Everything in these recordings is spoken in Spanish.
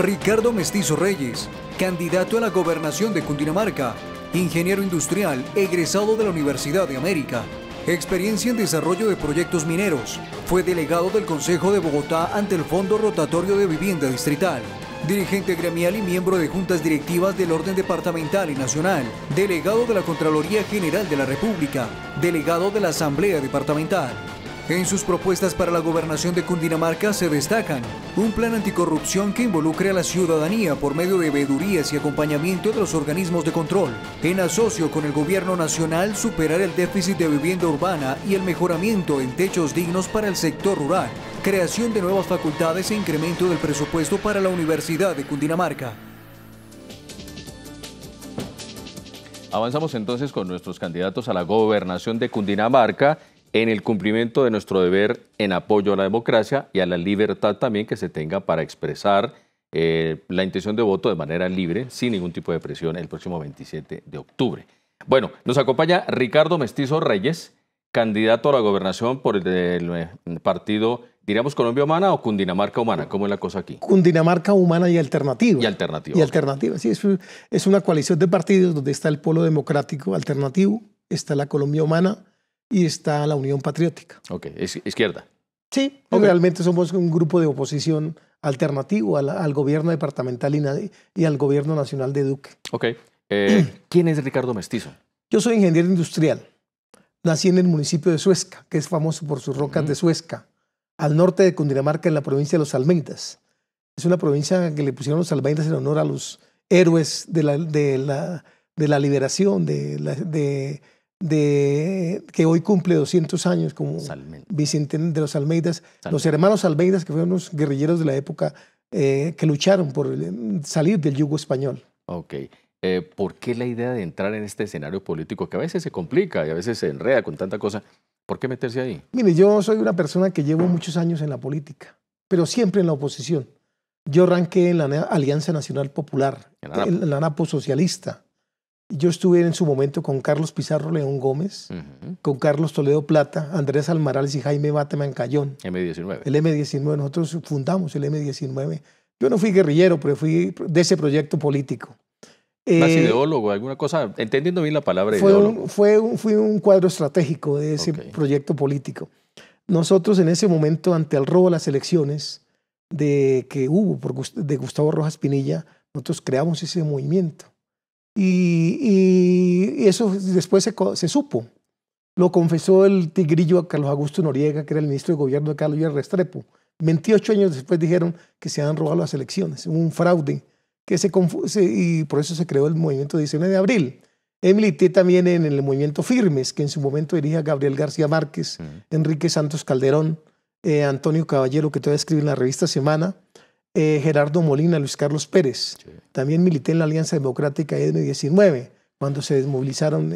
Ricardo Mestizo Reyes, candidato a la gobernación de Cundinamarca, ingeniero industrial egresado de la Universidad de América. Experiencia en desarrollo de proyectos mineros. Fue delegado del Consejo de Bogotá ante el Fondo Rotatorio de Vivienda Distrital. Dirigente gremial y miembro de juntas directivas del orden departamental y nacional. Delegado de la Contraloría General de la República. Delegado de la Asamblea Departamental. En sus propuestas para la gobernación de Cundinamarca se destacan un plan anticorrupción que involucre a la ciudadanía por medio de veedurías y acompañamiento de los organismos de control, en asocio con el gobierno nacional superar el déficit de vivienda urbana y el mejoramiento en techos dignos para el sector rural, creación de nuevas facultades e incremento del presupuesto para la Universidad de Cundinamarca. Avanzamos entonces con nuestros candidatos a la gobernación de Cundinamarca en el cumplimiento de nuestro deber en apoyo a la democracia y a la libertad también que se tenga para expresar eh, la intención de voto de manera libre, sin ningún tipo de presión, el próximo 27 de octubre. Bueno, nos acompaña Ricardo Mestizo Reyes, candidato a la gobernación por el, eh, partido, diríamos Colombia Humana o Cundinamarca Humana. ¿Cómo es la cosa aquí? Cundinamarca Humana y Alternativa. Y Alternativa. Y Alternativa, sí, es, es una coalición de partidos donde está el Polo Democrático Alternativo, está la Colombia Humana y está la Unión Patriótica. Ok, es izquierda. Sí, realmente somos un grupo de oposición alternativo al, gobierno departamental y, al gobierno nacional de Duque. Ok. Eh, ¿Quién es Ricardo Mestizo? Yo soy ingeniero industrial. Nací en el municipio de Suezca, que es famoso por sus rocas de Suezca, al norte de Cundinamarca, en la provincia de los Almeidas. Es una provincia que le pusieron los Almeidas en honor a los héroes de la, de la, de la liberación, de, de de, que hoy cumple 200 años como Vicente de los Almeidas, los hermanos Almeidas, que fueron unos guerrilleros de la época eh, que lucharon por salir del yugo español. Ok. Eh, ¿Por qué la idea de entrar en este escenario político que a veces se complica y a veces se enreda con tanta cosa? ¿Por qué meterse ahí? Mire, yo soy una persona que llevo muchos años en la política, pero siempre en la oposición. Yo arranqué en la Alianza Nacional Popular, en la ANAPO socialista. Yo estuve en su momento con Carlos Pizarro León Gómez, con Carlos Toledo Plata, Andrés Almarales y Jaime Bateman Cayón. M19. El M19. Nosotros fundamos el M19. Yo no fui guerrillero, pero fui de ese proyecto político. ¿Más eh, ideólogo, alguna cosa? Entendiendo bien la palabra fue ideólogo. Un, fue un, fui un cuadro estratégico de ese proyecto político. Nosotros en ese momento, ante el robo de las elecciones de, que hubo por, de Gustavo Rojas Pinilla, nosotros creamos ese movimiento. Y, eso después se, supo. Lo confesó el tigrillo Carlos Augusto Noriega, que era el ministro de gobierno de Carlos Villar Restrepo. 28 años después dijeron que se habían robado las elecciones, un fraude, que se, y por eso se creó el movimiento de 19 de abril. Milité también en el movimiento Firmes, que en su momento dirigía Gabriel García Márquez, Enrique Santos Calderón, eh, Antonio Caballero, que todavía escribe en la revista Semana, eh, Gerardo Molina, Luis Carlos Pérez. También milité en la Alianza Democrática M19, cuando se desmovilizaron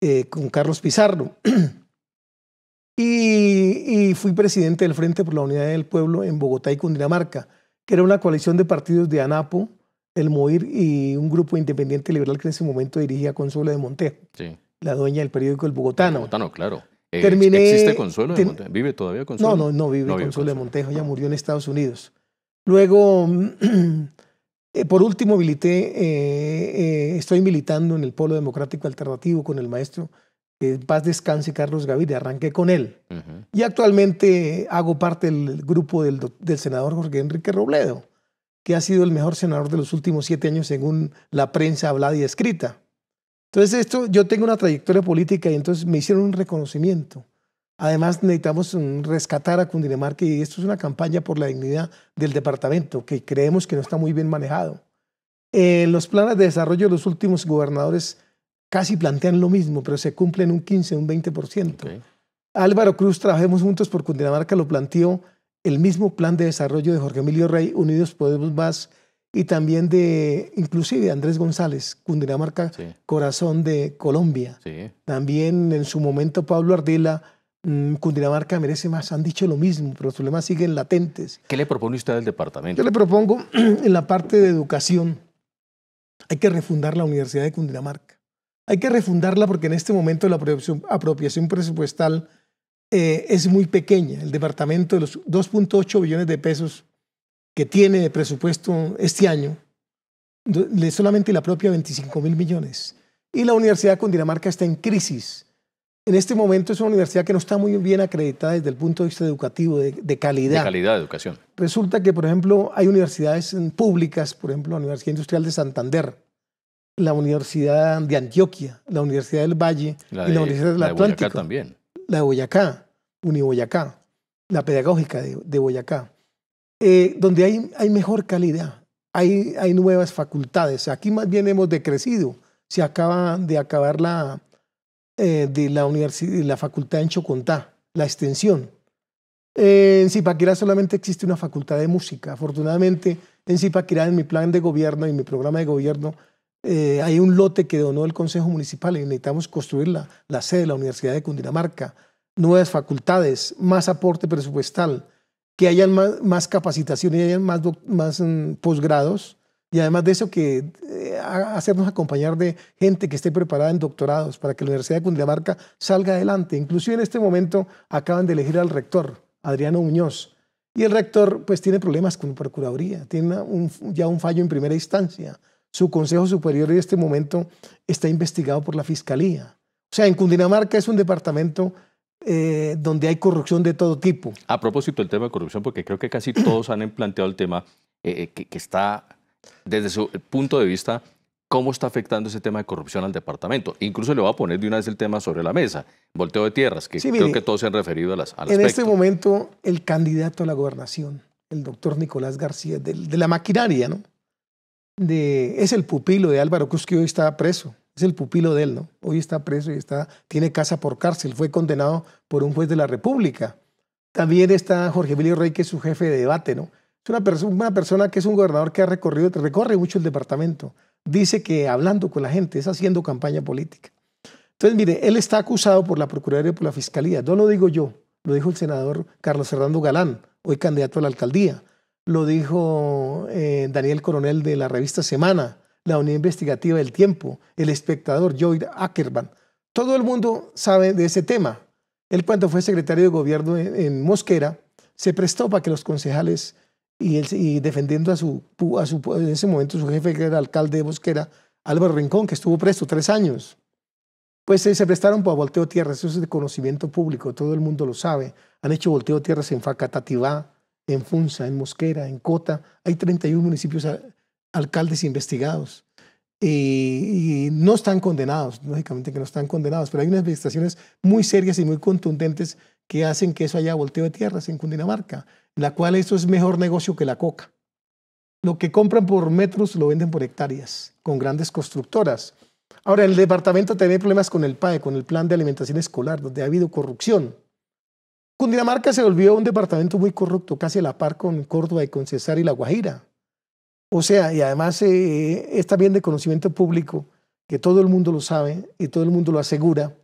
eh, con Carlos Pizarro. y, fui presidente del Frente por la Unidad del Pueblo en Bogotá y Cundinamarca, que era una coalición de partidos de ANAPO, el MOIR y un grupo independiente liberal que en ese momento dirigía Consuelo de Montejo, la dueña del periódico El Bogotano. El Bogotano, claro. Eh, ¿Existe Consuelo de Montejo? ¿Vive todavía Consuelo? No, no, no vive, Consuelo, de Montejo, ya murió en Estados Unidos. Luego, eh, por último, milité, eh, eh, estoy militando en el Polo Democrático Alternativo con el maestro que paz descanse Carlos Gaviria, arranqué con él. Y actualmente hago parte del grupo del, del, senador Jorge Enrique Robledo, que ha sido el mejor senador de los últimos siete años según la prensa hablada y escrita. Entonces, esto, yo tengo una trayectoria política y entonces me hicieron un reconocimiento. Además, necesitamos rescatar a Cundinamarca y esto es una campaña por la dignidad del departamento que creemos que no está muy bien manejado. En los planes de desarrollo de los últimos gobernadores casi plantean lo mismo, pero se cumplen un 15, un 20%. Álvaro Cruz, Trabajemos Juntos por Cundinamarca, lo planteó el mismo plan de desarrollo de Jorge Emilio Rey, Unidos Podemos Más, y también de, inclusive, Andrés González, Cundinamarca, Corazón de Colombia. También en su momento Pablo Ardila, Cundinamarca merece más. Han dicho lo mismo, pero los problemas siguen latentes. ¿Qué le propone usted al departamento? Yo le propongo en la parte de educación, hay que refundar la Universidad de Cundinamarca. Hay que refundarla porque en este momento la apropiación, presupuestal eh, es muy pequeña. El departamento de los 2.8 billones de pesos que tiene de presupuesto este año, solamente la propia 25 mil millones. Y la Universidad de Cundinamarca está en crisis. En este momento es una universidad que no está muy bien acreditada desde el punto de vista educativo, de, calidad. De calidad de educación. Resulta que, por ejemplo, hay universidades públicas, por ejemplo, la Universidad Industrial de Santander, la Universidad de Antioquia, la Universidad del Valle y la Universidad del Atlántico. La de Boyacá también. La de Boyacá, Uniboyacá, la pedagógica de, Boyacá, eh, donde hay, hay mejor calidad, hay, hay nuevas facultades. Aquí más bien hemos decrecido. Se acaba de acabar la, eh, de la, universidad, la facultad en Chocontá, la extensión. en Zipaquirá solamente existe una facultad de música. Afortunadamente, en Zipaquirá, en mi plan de gobierno y mi programa de gobierno, eh, hay un lote que donó el Consejo Municipal y necesitamos construir la, la sede de la Universidad de Cundinamarca, nuevas facultades, más aporte presupuestal, que hayan más, capacitación y hayan más, más mm, posgrados. Y además de eso, que eh, hacernos acompañar de gente que esté preparada en doctorados para que la Universidad de Cundinamarca salga adelante. Inclusive en este momento acaban de elegir al rector, Adriano Muñoz. Y el rector pues tiene problemas con Procuraduría, tiene ya un fallo en primera instancia su Consejo Superior en este momento está investigado por la Fiscalía. O sea, en Cundinamarca es un departamento eh, donde hay corrupción de todo tipo. A propósito del tema de corrupción, porque creo que casi todos han planteado el tema eh, eh, que, está, desde su punto de vista, cómo está afectando ese tema de corrupción al departamento. Incluso le voy a poner de una vez el tema sobre la mesa, volteo de tierras, que creo que todos se han referido a las al En este momento, el candidato a la gobernación, el doctor Nicolás García, de la maquinaria, ¿no? es el pupilo de Álvaro Cruz que hoy está preso. Es el pupilo de él, ¿no? Hoy está preso y está, tiene casa por cárcel. Fue condenado por un juez de la República. También está Jorge Emilio Rey, que es su jefe de debate, ¿no? Es una, una persona que es un gobernador que ha recorrido, recorre mucho el departamento. Dice que hablando con la gente, es haciendo campaña política. Entonces, mire, él está acusado por la Procuraduría y por la Fiscalía. No lo digo yo, lo dijo el senador Carlos Fernando Galán, hoy candidato a la alcaldía lo dijo eh, Daniel Coronel de la revista Semana, la Unidad Investigativa del Tiempo, el espectador Joy Ackerman. Todo el mundo sabe de ese tema. Él cuando fue secretario de gobierno en, Mosquera, se prestó para que los concejales y, defendiendo a su, a su, en ese momento su jefe que era alcalde de Mosquera, Álvaro Rincón, que estuvo presto tres años, pues se prestaron para volteo tierras. Eso es de conocimiento público, todo el mundo lo sabe. Han hecho volteo tierras en Facatativá, en Funza, en Mosquera, en Cota, hay 31 municipios alcaldes investigados. Y, no están condenados, lógicamente que no están condenados, pero hay unas investigaciones muy serias y muy contundentes que hacen que eso haya volteo de tierras en Cundinamarca, la cual eso es mejor negocio que la coca. Lo que compran por metros lo venden por hectáreas, con grandes constructoras. Ahora, el departamento tiene problemas con el PAE, con el Plan de Alimentación Escolar, donde ha habido corrupción. Cundinamarca se volvió un departamento muy corrupto, casi a la par con Córdoba y con Cesar y La Guajira. O sea, y además eh, es también de conocimiento público, que todo el mundo lo sabe y todo el mundo lo asegura,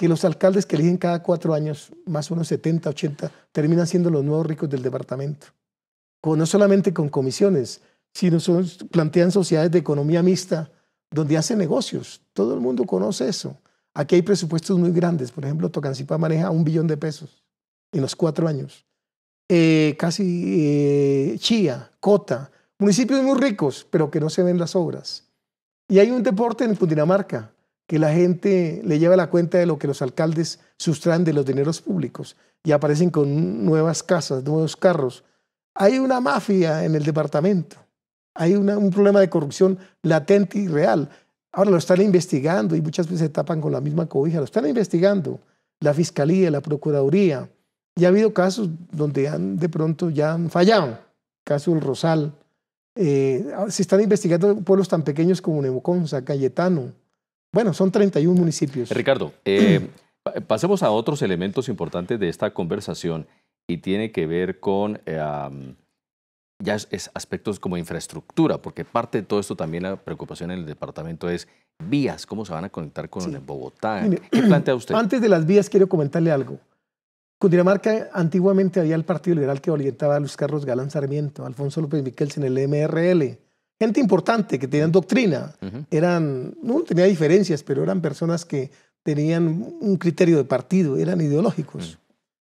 que los alcaldes que eligen cada cuatro años, más o menos 70, 80, terminan siendo los nuevos ricos del departamento. no solamente con comisiones, sino son, plantean sociedades de economía mixta donde hacen negocios. Todo el mundo conoce eso. Aquí hay presupuestos muy grandes. Por ejemplo, Tocancipá maneja un billón de pesos en los cuatro años. Eh, casi eh, Chía, Cota, municipios muy ricos, pero que no se ven las obras. Y hay un deporte en Cundinamarca que la gente le lleva la cuenta de lo que los alcaldes sustraen de los dineros públicos y aparecen con nuevas casas, nuevos carros. Hay una mafia en el departamento, hay un problema de corrupción latente y real. Ahora lo están investigando y muchas veces se tapan con la misma cobija, lo están investigando la Fiscalía, la Procuraduría, y ha habido casos donde han, de pronto ya han fallado. Caso del Rosal. Eh, se están investigando pueblos tan pequeños como Nemoconza, Cayetano. Bueno, son 31 municipios. Ricardo, eh, pasemos a otros elementos importantes de esta conversación y tiene que ver con eh, ya es, aspectos como infraestructura, porque parte de todo esto también la preocupación en el departamento es vías, cómo se van a conectar con Bogotá. ¿Qué plantea usted? Antes de las vías quiero comentarle algo. Cundinamarca antiguamente había el Partido Liberal que orientaba a Luis Carlos Galán Sarmiento, Alfonso López Miquels en el MRL. Gente importante que tenían doctrina. Eran, no tenía diferencias, pero eran personas que tenían un criterio de partido, eran ideológicos.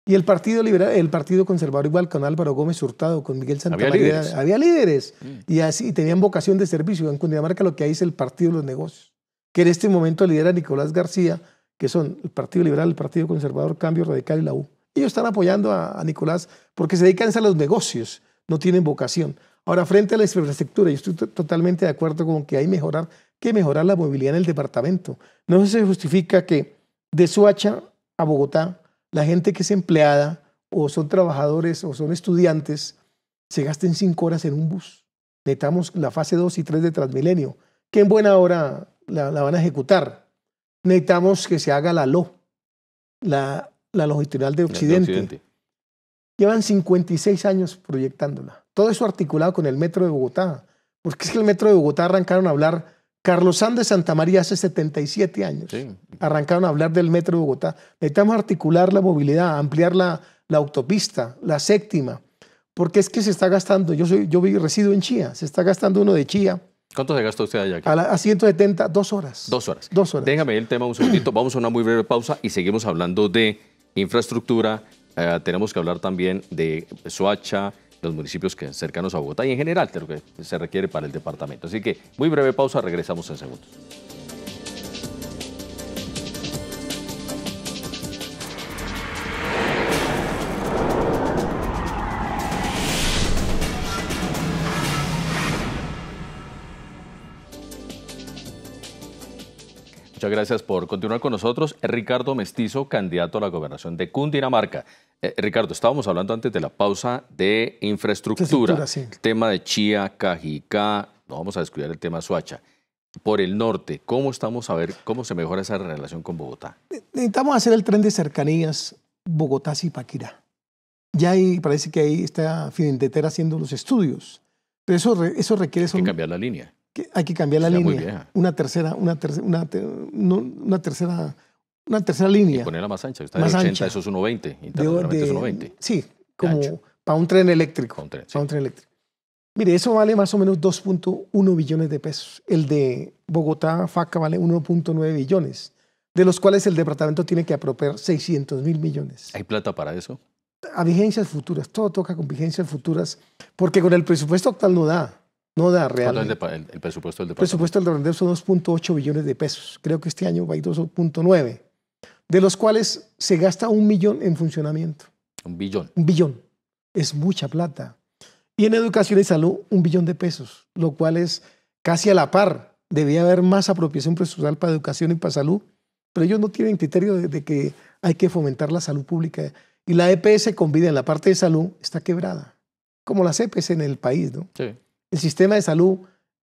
Y el Partido Liberal, el Partido Conservador igual con Álvaro Gómez Hurtado, con Miguel Santamaría. Había líderes. Había líderes. Mm. Y así tenían vocación de servicio. En Cundinamarca lo que hay es el Partido de los Negocios, que en este momento lidera Nicolás García, que son el Partido Liberal, el Partido Conservador, Cambio Radical y la U. Ellos están apoyando a, a Nicolás porque se dedican a los negocios, no tienen vocación. Ahora, frente a la infraestructura, yo estoy totalmente de acuerdo con que hay mejorar, que mejorar la movilidad en el departamento. No se justifica que de Suacha a Bogotá, la gente que es empleada o son trabajadores o son estudiantes, se gasten cinco horas en un bus. Necesitamos la fase 2 y 3 de Transmilenio, que en buena hora la, van a ejecutar. Necesitamos que se haga la LO, la, la longitudinal de Occidente. de Occidente. Llevan 56 años proyectándola. Todo eso articulado con el metro de Bogotá. Porque es que el metro de Bogotá arrancaron a hablar, Carlos Sánchez Santa María hace 77 años. Arrancaron a hablar del metro de Bogotá. Necesitamos articular la movilidad, ampliar la, la autopista, la séptima. Porque es que se está gastando, yo, soy, yo resido en Chía, se está gastando uno de Chía. ¿Cuánto se gasta usted allá? A, a 170, dos horas. Dos horas. Dos horas. Déjame el tema un segundito, vamos a una muy breve pausa y seguimos hablando de infraestructura. Eh, tenemos que hablar también de Soacha, los municipios que cercanos a Bogotá y en general lo que se requiere para el departamento. Así que muy breve pausa, regresamos en segundos. Muchas gracias por continuar con nosotros. Ricardo Mestizo, candidato a la gobernación de Cundinamarca. Eh, Ricardo, estábamos hablando antes de la pausa de infraestructura. El tema de Chía, Cajicá, no vamos a descuidar el tema Suacha. Por el norte, ¿cómo estamos a ver cómo se mejora esa relación con Bogotá? Necesitamos hacer el tren de cercanías Bogotá-Zipaquirá. Ya ahí parece que ahí está Fidentera haciendo los estudios. Pero eso, eso requiere... Hay que cambiar la línea hay que cambiar la línea. Una tercera, una, tercera, una, una, tercera, una tercera línea. Y ponerla más ancha. Está más de 80, ancha. eso es 1.20. Internamente es 1.20. Sí, como para un tren eléctrico. Para un tren, un tren eléctrico. Mire, eso vale más o menos 2.1 billones de pesos. El de Bogotá, FACA, vale 1.9 billones, de los cuales el departamento tiene que apropiar 600 mil millones. ¿Hay plata para eso? A vigencias futuras, todo toca con vigencias futuras, porque con el presupuesto actual no da. No da realmente. ¿Cuánto es el, presupuesto del departamento? El presupuesto del departamento son 2.8 billones de pesos. Creo que este año va a ir 2.9, de los cuales se gasta un millón en funcionamiento. Un billón. Un billón. Es mucha plata. Y en educación y salud, un billón de pesos, lo cual es casi a la par. Debía haber más apropiación presupuestal para educación y para salud, pero ellos no tienen criterio de, de que hay que fomentar la salud pública. Y la EPS con vida en la parte de salud está quebrada, como las EPS en el país, ¿no? Sí el sistema de salud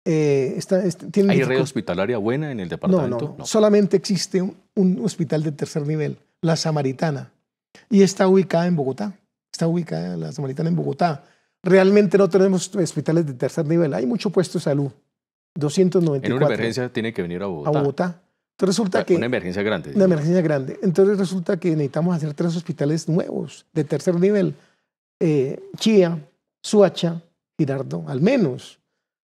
eh, está, tiene... ¿Hay red hospitalaria buena en el departamento? No, no, solamente existe un, hospital de tercer nivel, la Samaritana, y está ubicada en Bogotá. Está ubicada la Samaritana en Bogotá. Realmente no tenemos hospitales de tercer nivel, hay mucho puesto de salud. 294. En una emergencia tiene que venir a Bogotá. A Bogotá. Entonces resulta que... Una emergencia grande. Una emergencia grande. Entonces resulta que necesitamos hacer tres hospitales nuevos de tercer nivel. Eh, Chía, Suacha Girardo, al menos.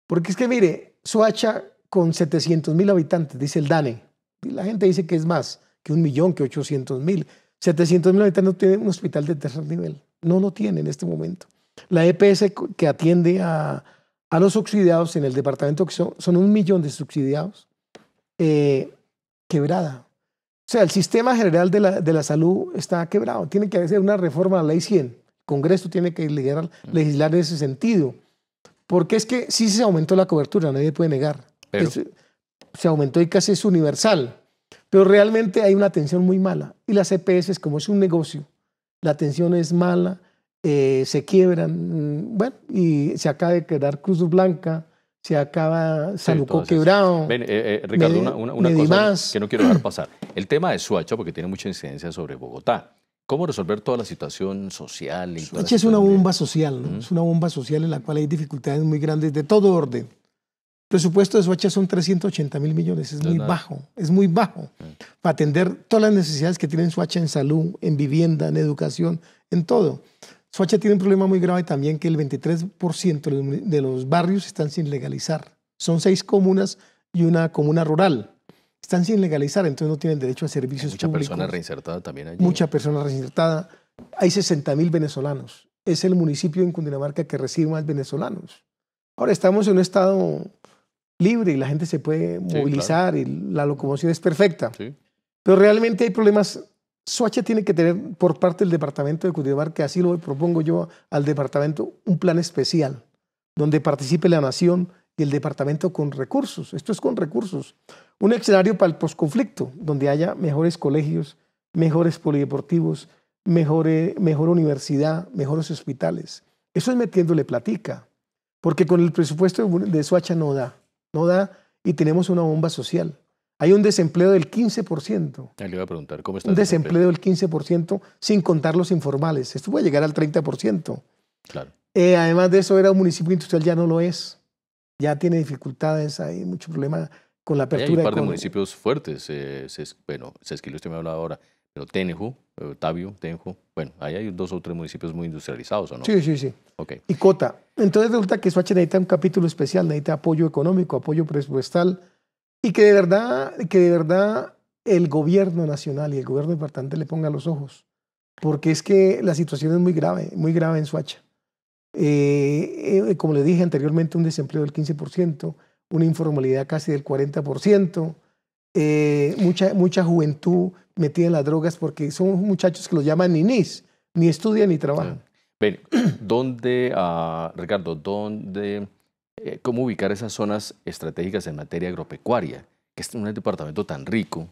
Porque es que, mire, Soacha con 700 mil habitantes, dice el DANE, la gente dice que es más, que un millón, que 800 mil. 700 mil habitantes no tienen un hospital de tercer nivel. No lo tiene en este momento. La EPS que atiende a, a los subsidiados en el departamento, son, son un millón de subsidiados, eh, quebrada. O sea, el sistema general de la, de la salud está quebrado. Tiene que hacer una reforma a la ley 100 Congreso tiene que legislar, legislar en ese sentido. Porque es que sí se aumentó la cobertura, nadie puede negar. se aumentó y casi es universal. Pero realmente hay una atención muy mala. Y las EPS, como es un negocio, la atención es mala, eh, se quiebran, mm, bueno, y se acaba de quedar Cruz Blanca, se acaba Salucó quebrado. Ven, eh, eh, Ricardo, una, una cosa que no quiero dejar pasar. El tema de Suacha, porque tiene mucha incidencia sobre Bogotá. ¿Cómo resolver toda la situación social? Y es una bomba social, es una bomba social en la cual hay dificultades muy grandes de todo orden. El presupuesto de Soacha son 380 mil millones, es muy bajo, es muy bajo para atender todas las necesidades que tiene Soacha en salud, en vivienda, en educación, en todo. Soacha tiene un problema muy grave también que el 23% de los barrios están sin legalizar. Son seis comunas y una comuna rural están sin legalizar, entonces no tienen derecho a servicios mucha públicos. Mucha persona reinsertada también allí. Mucha persona reinsertada. hay 60 mil venezolanos. Es el municipio en Cundinamarca que recibe más venezolanos. Ahora estamos en un estado libre y la gente se puede movilizar y la locomoción es perfecta. Pero realmente hay problemas. Soacha tiene que tener por parte del departamento de Cundinamarca, así lo propongo yo al departamento, un plan especial donde participe la nación y el departamento con recursos. Esto es con recursos. Un escenario para el posconflicto, donde haya mejores colegios, mejores polideportivos, mejor, mejor universidad, mejores hospitales. Eso es metiéndole platica, porque con el presupuesto de Soacha no da, no da y tenemos una bomba social. Hay un desempleo del 15%. le iba a preguntar, ¿cómo está Un desempleo del 15% sin contar los informales. Esto puede llegar al 30%. Claro. Eh, además de eso, era un municipio industrial, ya no lo es. Ya tiene dificultades, hay mucho problema con la apertura. Hay un par de municipios fuertes. Eh, bueno, Sesquilo usted me habla ahora, pero Tenejo, eh, Tabio, Tenjo. Bueno, ahí hay dos o tres municipios muy industrializados, ¿o no? Sí, sí, sí. Okay. Y Cota. Entonces resulta que Soacha necesita un capítulo especial, necesita apoyo económico, apoyo presupuestal y que de verdad, que de verdad el gobierno nacional y el gobierno departamental le pongan los ojos. Porque es que la situación es muy grave, muy grave en Soacha. Eh, eh, como le dije anteriormente, un desempleo del 15%, una informalidad casi del 40%, eh, mucha, mucha juventud metida en las drogas porque son muchachos que los llaman ninis, ni estudian ni trabajan. Ven, ¿dónde, ah, Ricardo, dónde, cómo ubicar esas zonas estratégicas en materia agropecuaria? Que es un departamento tan rico.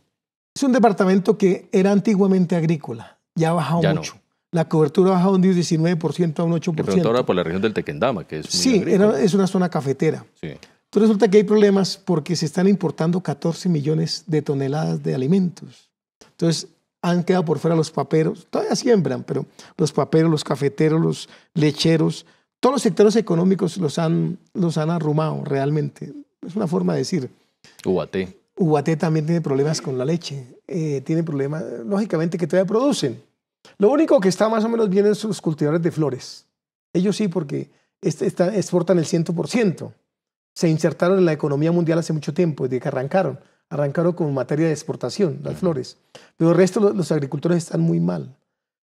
Es un departamento que era antiguamente agrícola, ya ha bajado mucho la cobertura de un 19% a un 8%. ahora por la región del Tequendama, que es muy Sí, es una zona cafetera. Sí. Entonces resulta que hay problemas porque se están importando 14 millones de toneladas de alimentos. Entonces han quedado por fuera los paperos, todavía siembran, pero los paperos, los cafeteros, los lecheros, todos los sectores económicos los han, los han arrumado realmente. Es una forma de decir. Ubaté. Ubaté también tiene problemas con la leche. Eh, tiene problemas, lógicamente, que todavía producen lo único que está más o menos bien es los cultivadores de flores. Ellos sí, porque este, exportan el 100%. Se insertaron en la economía mundial hace mucho tiempo, desde que arrancaron. Arrancaron con materia de exportación, las flores. Pero el resto, los, agricultores están muy mal.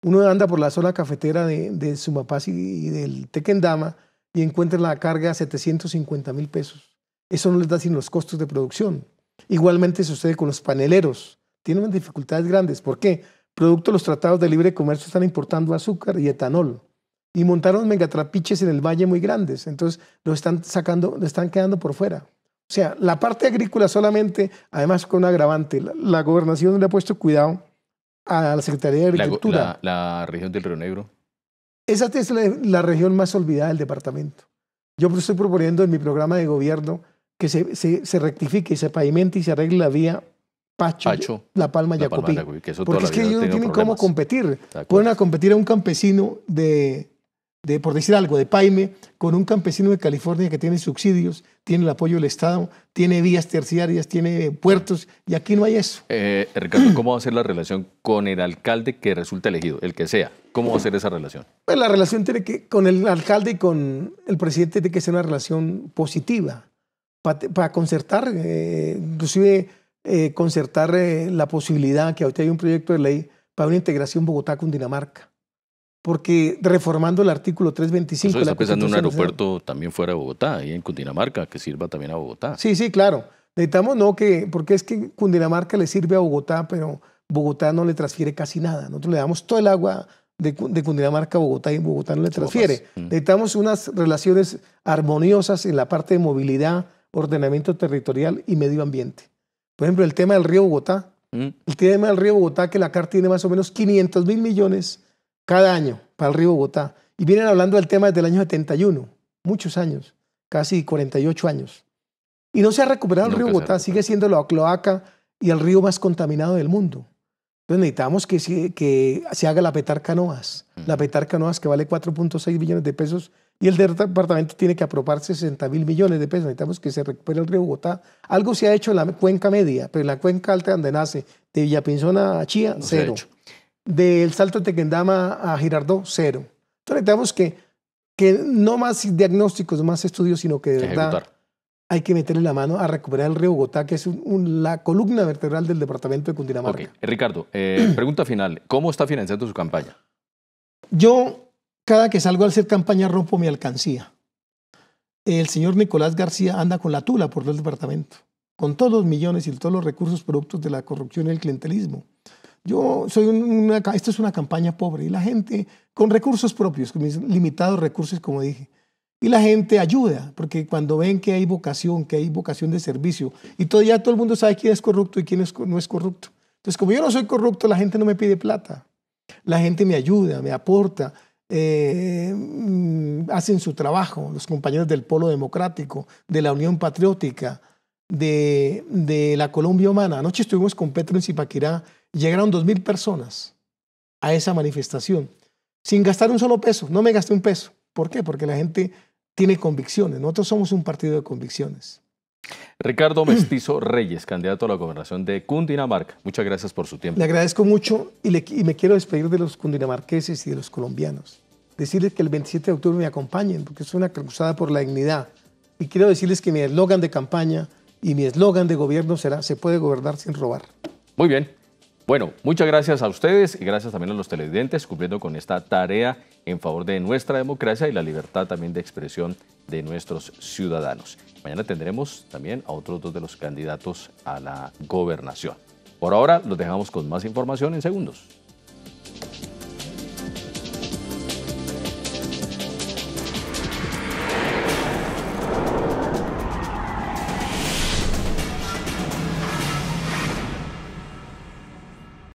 Uno anda por la zona cafetera de, de Sumapaz y, del Tequendama y encuentra la carga a 750 mil pesos. Eso no les da sin los costos de producción. Igualmente sucede con los paneleros. Tienen dificultades grandes. ¿Por qué? Producto de los tratados de libre comercio están importando azúcar y etanol. Y montaron megatrapiches en el valle muy grandes. Entonces lo están sacando, lo están quedando por fuera. O sea, la parte agrícola solamente, además con un agravante, la, gobernación le ha puesto cuidado a la Secretaría de Agricultura. La, región del Río Negro. Esa es la, región más olvidada del departamento. Yo estoy proponiendo en mi programa de gobierno que se, se, se rectifique y se pavimente y se arregle la vía Pacho, La Palma, Yacopí. Porque es que ellos no tienen cómo competir. Pueden a competir a un campesino de, de, por decir algo, de Paime, con un campesino de California que tiene subsidios, tiene el apoyo del Estado, tiene vías terciarias, tiene puertos, y aquí no hay eso. Eh, Ricardo, ¿cómo va a ser la relación con el alcalde que resulta elegido, el que sea? ¿Cómo va a ser esa relación? Pues la relación tiene que, con el alcalde y con el presidente tiene que ser una relación positiva, para concertar, eh, inclusive eh, concertar eh, la posibilidad que ahorita hay un proyecto de ley para una integración Bogotá con Dinamarca. Porque reformando el artículo 325... Eso está pensando en un aeropuerto también fuera de Bogotá, ahí en Cundinamarca, que sirva también a Bogotá. Sí, sí, claro. Necesitamos, no, que, porque es que Cundinamarca le sirve a Bogotá, pero Bogotá no le transfiere casi nada. Nosotros le damos todo el agua de, de Cundinamarca a Bogotá y Bogotá no le transfiere. Mm. Necesitamos unas relaciones armoniosas en la parte de movilidad, ordenamiento territorial y medio ambiente. Por ejemplo, el tema del río Bogotá. Mm. El tema del río Bogotá, que la CAR tiene más o menos 500 mil millones cada año para el río Bogotá. Y vienen hablando del tema desde el año 71, muchos años, casi 48 años. Y no se ha recuperado el río Bogotá, sigue siendo la cloaca y el río más contaminado del mundo. Entonces necesitamos que se, que se haga la Petar Canoas. Mm. La Petar Canoas que vale 4.6 billones de pesos y el departamento tiene que aprobarse 60 mil millones de pesos. Necesitamos que se recupere el río Bogotá. Algo se ha hecho en la cuenca media, pero en la cuenca alta donde nace, de Villapinzona a Chía, cero. Del Salto de Tequendama a Girardó, cero. Entonces necesitamos que, que no más diagnósticos, más estudios, sino que de verdad hay que meterle la mano a recuperar el río Bogotá, que es la columna vertebral del departamento de Cundinamarca. Ricardo, eh, pregunta final. ¿Cómo está financiando su campaña? Yo, cada que salgo a hacer campaña, rompo mi alcancía. El señor Nicolás García anda con la tula por el departamento, con todos los millones y todos los recursos productos de la corrupción y el clientelismo. Yo soy una, esto es una campaña pobre y la gente con recursos propios, con mis limitados recursos, como dije. Y la gente ayuda, porque cuando ven que hay vocación, que hay vocación de servicio, y todo, ya todo el mundo sabe quién es corrupto y quién no es corrupto. Entonces, como yo no soy corrupto, la gente no me pide plata. La gente me ayuda, me aporta, eh, mm, hacen su trabajo, los compañeros del Polo Democrático, de la Unión Patriótica, de, de la Colombia Humana. Anoche estuvimos con Petro en Zipaquirá Llegaron dos mil personas a esa manifestación sin gastar un solo peso. No me gasté un peso. ¿Por qué? Porque la gente tiene convicciones. Nosotros somos un partido de convicciones. Ricardo Mestizo Reyes, candidato a la gobernación de Cundinamarca. Muchas gracias por su tiempo. Le agradezco mucho y, me quiero despedir de los cundinamarqueses y de los colombianos. Decirles que el 27 de octubre me acompañen, porque es una cruzada por la dignidad. Y quiero decirles que mi eslogan de campaña y mi eslogan de gobierno será, se puede gobernar sin robar. Muy bien. Bueno, muchas gracias a ustedes y gracias también a los televidentes cumpliendo con esta tarea en favor de nuestra democracia y la libertad también de expresión de nuestros ciudadanos. Mañana tendremos también a otros dos de los candidatos a la gobernación. Por ahora los dejamos con más información en segundos.